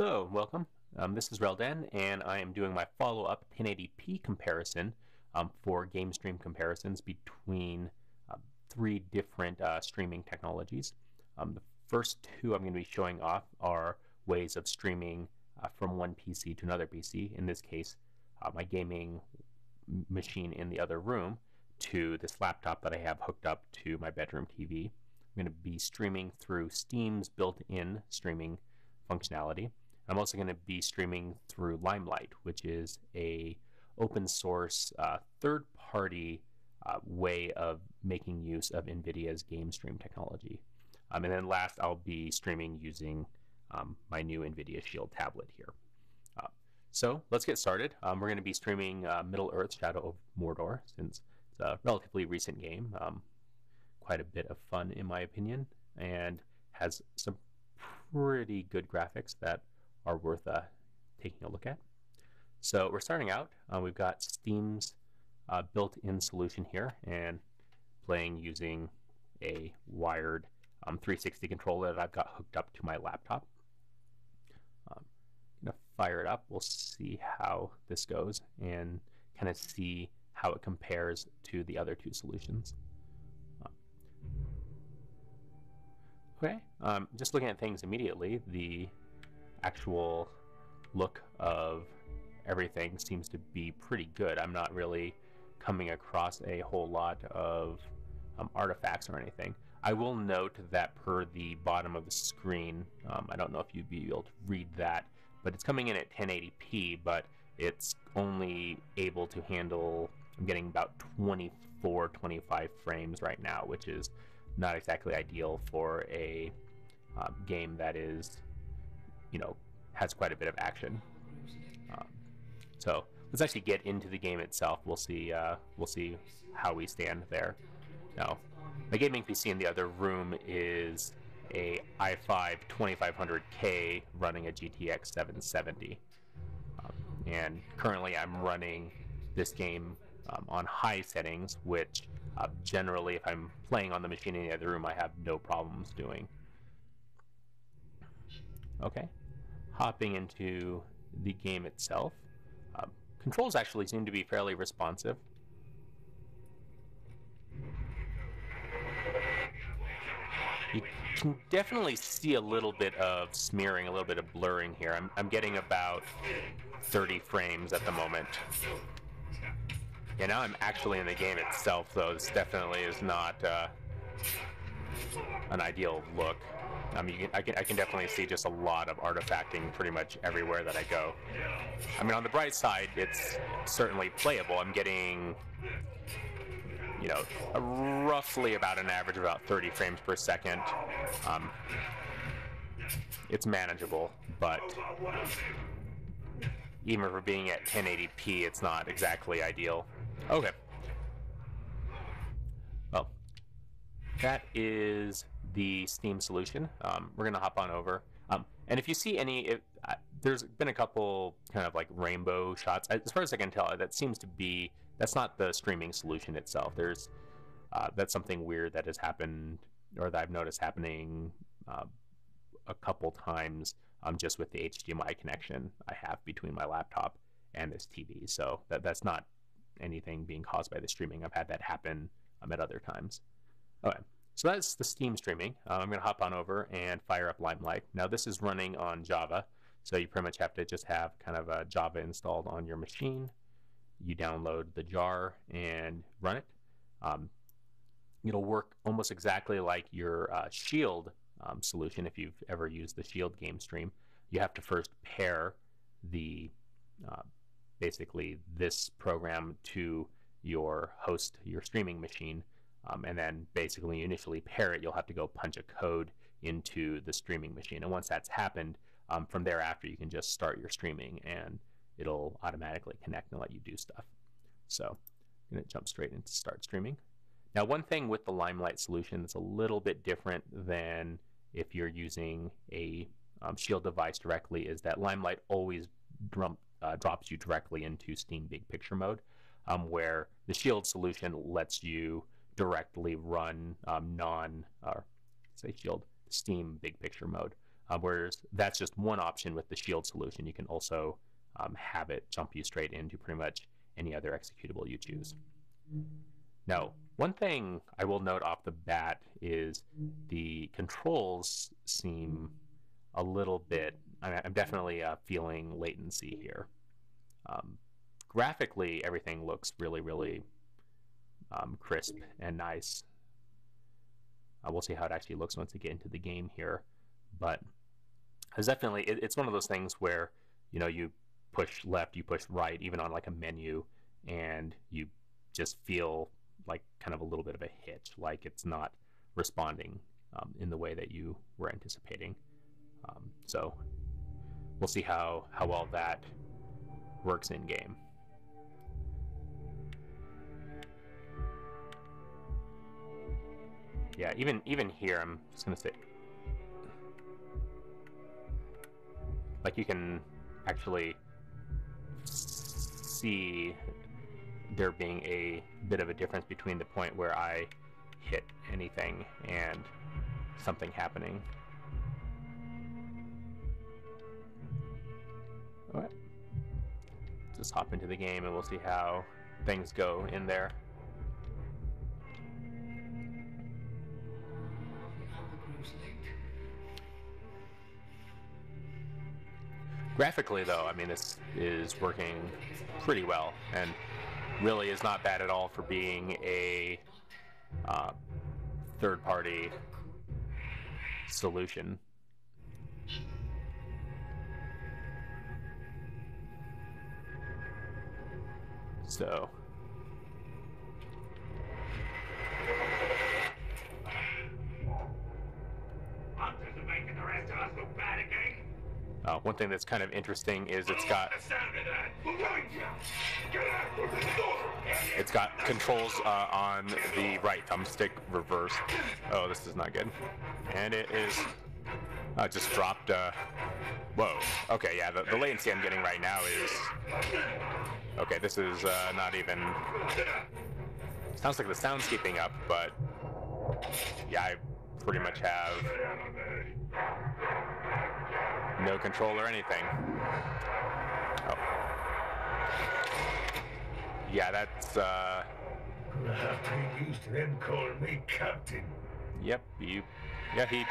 Hello, welcome. Um, this is Reldan, and I am doing my follow-up 1080p comparison um, for game stream comparisons between uh, three different uh, streaming technologies. Um, the first two I'm going to be showing off are ways of streaming uh, from one PC to another PC. In this case, uh, my gaming machine in the other room to this laptop that I have hooked up to my bedroom TV. I'm going to be streaming through Steam's built-in streaming functionality. I'm also going to be streaming through Limelight, which is a open source uh, third party uh, way of making use of NVIDIA's game stream technology. Um, and then last, I'll be streaming using um, my new NVIDIA Shield tablet here. Uh, so let's get started. Um, we're going to be streaming uh, Middle Earth Shadow of Mordor since it's a relatively recent game. Um, quite a bit of fun, in my opinion, and has some pretty good graphics that are worth uh, taking a look at. So we're starting out. Uh, we've got Steam's uh, built-in solution here and playing using a wired um, 360 controller that I've got hooked up to my laptop. Um, going to fire it up. We'll see how this goes and kind of see how it compares to the other two solutions. Okay, um, just looking at things immediately, the actual look of everything seems to be pretty good. I'm not really coming across a whole lot of um, artifacts or anything. I will note that per the bottom of the screen, um, I don't know if you'd be able to read that, but it's coming in at 1080p, but it's only able to handle, I'm getting about 24, 25 frames right now, which is not exactly ideal for a uh, game that is, you know, has quite a bit of action. Um, so let's actually get into the game itself. We'll see. Uh, we'll see how we stand there. Now, my gaming PC in the other room is a i5 2500K running a GTX 770, um, and currently I'm running this game um, on high settings, which uh, generally, if I'm playing on the machine in the other room, I have no problems doing. Okay, hopping into the game itself. Uh, controls actually seem to be fairly responsive. You can definitely see a little bit of smearing, a little bit of blurring here. I'm, I'm getting about 30 frames at the moment. Yeah, now I'm actually in the game itself, though. This definitely is not uh, an ideal look. I mean, I can, I can definitely see just a lot of artifacting pretty much everywhere that I go. I mean, on the bright side, it's certainly playable. I'm getting, you know, roughly about an average of about 30 frames per second. Um, it's manageable, but even for being at 1080p, it's not exactly ideal. Okay. Well, that is the Steam solution. Um, we're going to hop on over. Um, and if you see any, it, uh, there's been a couple kind of like rainbow shots. As far as I can tell, that seems to be, that's not the streaming solution itself. There's, uh, that's something weird that has happened or that I've noticed happening uh, a couple times um, just with the HDMI connection I have between my laptop and this TV. So that, that's not anything being caused by the streaming. I've had that happen um, at other times. Okay, so that's the Steam streaming. Uh, I'm going to hop on over and fire up Limelight. Now this is running on Java, so you pretty much have to just have kind of a Java installed on your machine. You download the jar and run it. Um, it'll work almost exactly like your uh, Shield um, solution if you've ever used the Shield game stream. You have to first pair the uh, basically this program to your host, your streaming machine. Um, and then basically initially pair it, you'll have to go punch a code into the streaming machine. And once that's happened, um, from thereafter, you can just start your streaming and it'll automatically connect and let you do stuff. So I'm going to jump straight into start streaming. Now, one thing with the Limelight solution that's a little bit different than if you're using a um, Shield device directly is that Limelight always drum, uh, drops you directly into Steam Big Picture mode, um, where the Shield solution lets you directly run um, non, uh, say Shield, Steam Big Picture mode, Uh, whereas that's just one option with the shield solution. You can also um, have it jump you straight into pretty much any other executable you choose. Now, one thing I will note off the bat is the controls seem a little bit, I'm definitely uh, feeling latency here. Um, graphically, everything looks really, really um, crisp and nice. Uh, we'll see how it actually looks once we get into the game here. But it's definitely, it, it's one of those things where, you know, you push left, you push right, even on like a menu, and you just feel like kind of a little bit of a hitch, like it's not responding um, in the way that you were anticipating. Um, so we'll see how, how well that works in game. Yeah, even even here, I'm just gonna say, like you can actually see there being a bit of a difference between the point where I hit anything and something happening. Alright. Just hop into the game and we'll see how things go in there. Graphically, though, I mean, this is working pretty well and really is not bad at all for being a uh, third party solution. So. One thing that's kind of interesting is it's got it's got controls uh, on the right thumbstick reverse. Oh, this is not good. And it is uh, just dropped. Uh, whoa. Okay, yeah. The, the latency I'm getting right now is okay. This is uh, not even. Sounds like the sound's keeping up, but yeah, I pretty much have no control or anything. Oh. Yeah, that's, uh... I have used to them calling me captain. Yep, you... Yeah, he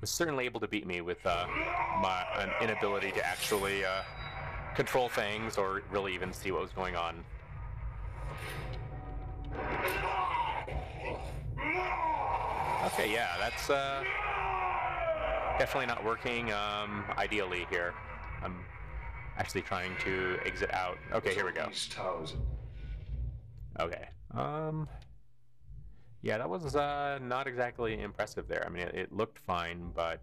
was certainly able to beat me with, uh, my an inability to actually, uh, control things or really even see what was going on. Okay, yeah, that's, uh definitely not working um, ideally here. I'm actually trying to exit out. Okay, here we go. Okay. Um. Yeah, that was uh, not exactly impressive there. I mean, it, it, looked fine, but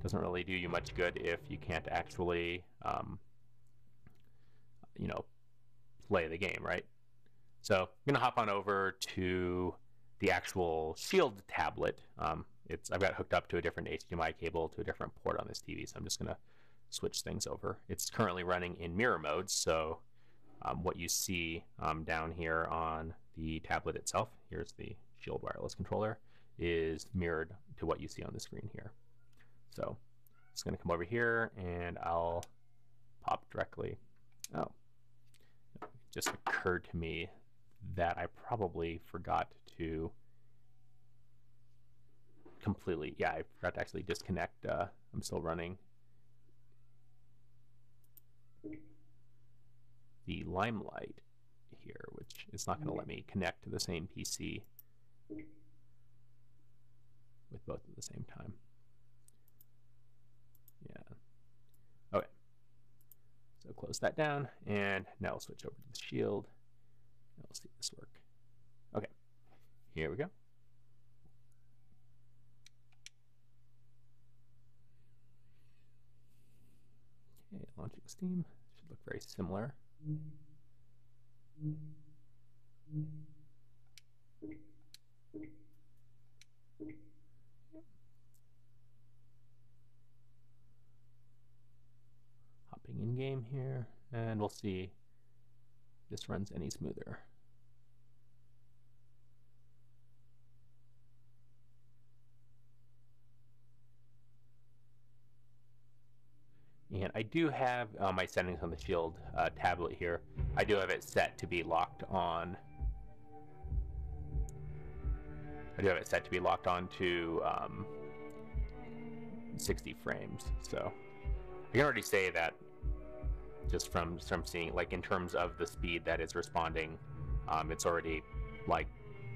doesn't really do you much good if you can't actually, um, you know, play the game, right? So I'm gonna hop on over to the actual Shield tablet. Um, it's I've got hooked up to a different HDMI cable to a different port on this TV, so I'm just going to switch things over. It's currently running in mirror mode, so um, what you see um, down here on the tablet itself, here's the Shield wireless controller, is mirrored to what you see on the screen here. So it's going to come over here and I'll pop directly. Oh, it just occurred to me that I probably forgot to completely. Yeah, I forgot to actually disconnect. Uh, I'm still running the Limelight here, which is not going to let me connect to the same PC with both at the same time. Yeah. Okay. So close that down, and now we'll switch over to the shield. We'll see if this work. Okay. Here we go. Okay, launching Steam should look very similar. Hopping in game here, and we'll see if this runs any smoother. And I do have uh, my settings on the Shield uh, tablet here. I do have it set to be locked on. I do have it set to be locked on to um, 60 frames. So I can already say that just from from seeing like in terms of the speed that it's responding, um, it's already like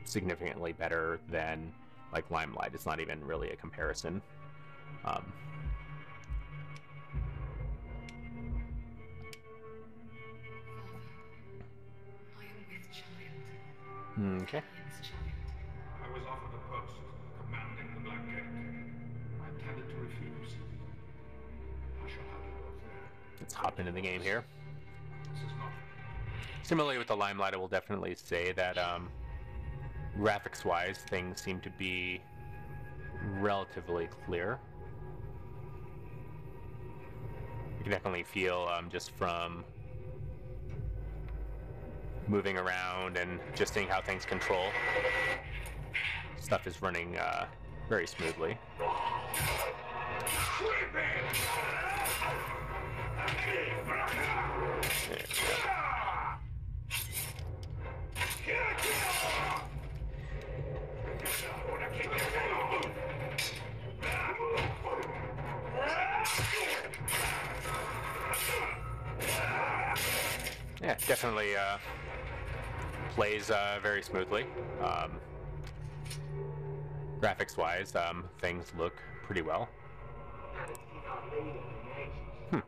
significantly better than like Limelight. It's not even really a comparison. Um, okay. I was offered a post commanding the Black Gate. I intended to refuse. I shall have go there. Let's hop into the game here. This is not Similarly with the Limelight, I will definitely say that um, graphics-wise, things seem to be relatively clear. You can definitely feel um, just from moving around and just seeing how things control. Stuff is running uh, very smoothly. There we go. Yeah, definitely uh, plays uh, very smoothly. Um, graphics wise, um, things look pretty well. Hmm.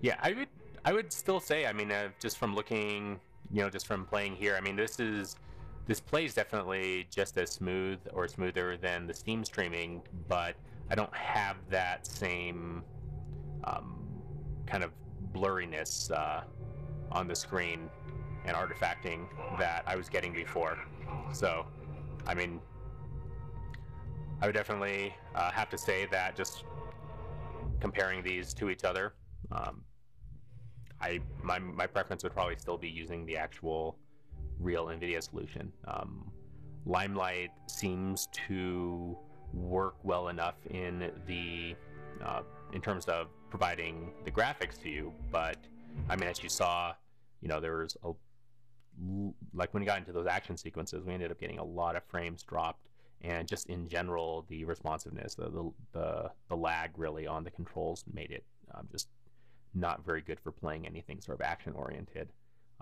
Yeah, I would I would still say, I mean, uh, just from looking, you know, just from playing here, I mean, this is this plays definitely just as smooth or smoother than the Steam streaming, but I don't have that same um, kind of blurriness uh, on the screen and artifacting that I was getting before. So, I mean, I would definitely uh, have to say that just comparing these to each other, um, I my my preference would probably still be using the actual real NVIDIA solution. Um, Limelight seems to work well enough in the uh, in terms of providing the graphics to you, but I mean, as you saw, you know, there was a like when we got into those action sequences, we ended up getting a lot of frames dropped, and just in general, the responsiveness, the the the, the lag really on the controls made it um, just not very good for playing anything sort of action oriented.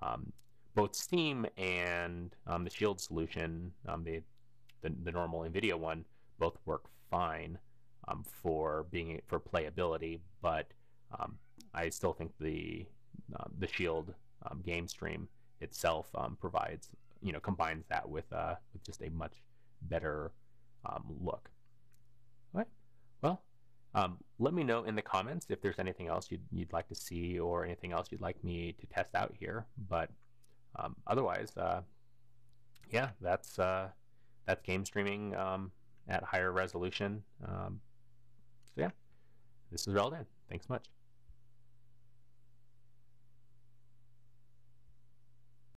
Um, both Steam and um, the Shield solution, um, the, the, the normal NVIDIA one, both work fine um, for being for playability, but um, I still think the uh, the Shield um, game stream itself um, provides you know combines that with uh, with just a much better look. All right. Well, um, let me know in the comments if there's anything else you'd, you'd like to see or anything else you'd like me to test out here. But um, otherwise, uh, yeah, that's uh, that's game streaming um, at higher resolution. Um, so yeah, this is Reldan. Thanks much.